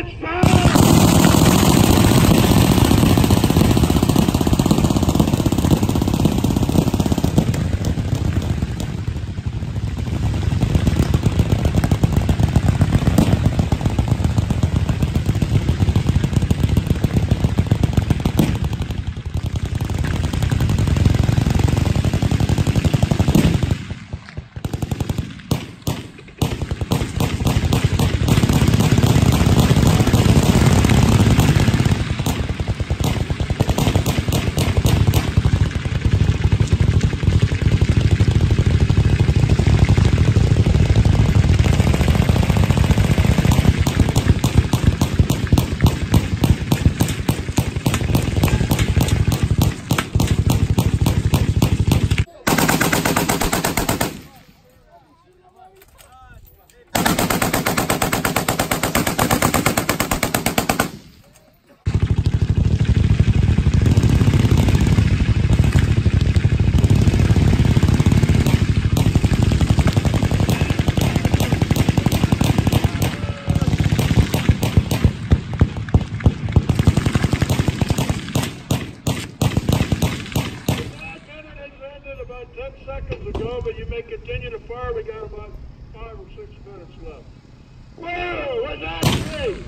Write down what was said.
Let's go! But you may continue to fire. We got about five or six minutes left. Whoa, was that great?